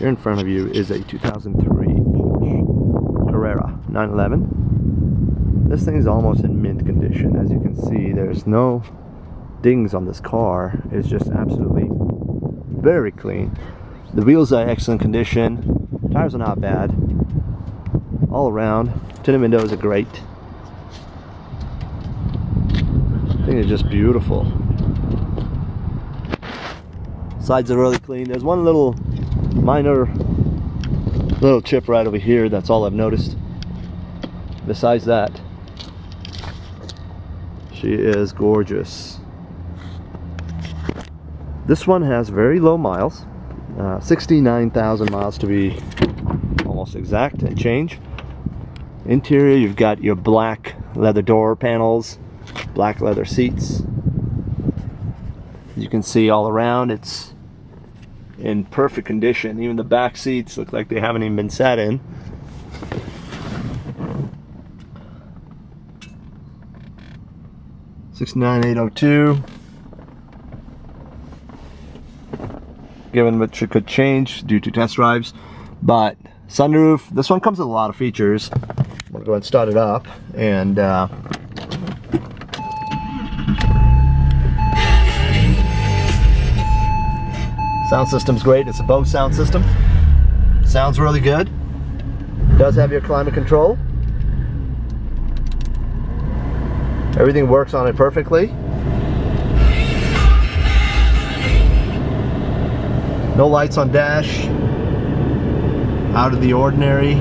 Here in front of you is a 2003 Porsche Carrera 911. This thing is almost in mint condition. As you can see, there's no dings on this car. It's just absolutely very clean. The wheels are in excellent condition. Tires are not bad. All around. Tinted windows are great. I think it's just beautiful. Sides are really clean. There's one little minor little chip right over here. That's all I've noticed. Besides that, she is gorgeous. This one has very low miles. Uh, 69,000 miles to be almost exact and change. Interior, you've got your black leather door panels, black leather seats. You can see all around it's in perfect condition. Even the back seats look like they haven't even been sat in. Six nine eight oh two. Given which it could change due to test drives, but sunroof. This one comes with a lot of features. I'm gonna go ahead and start it up and. Uh, Sound system's great. It's a Bose sound system. Sounds really good. Does have your climate control. Everything works on it perfectly. No lights on dash. Out of the ordinary.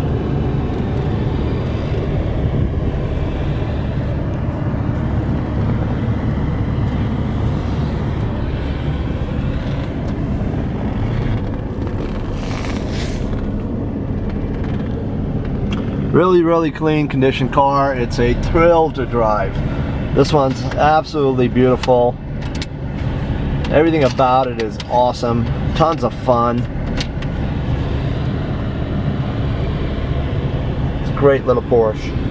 Really, really clean condition car. It's a thrill to drive. This one's absolutely beautiful. Everything about it is awesome. Tons of fun. It's a great little Porsche.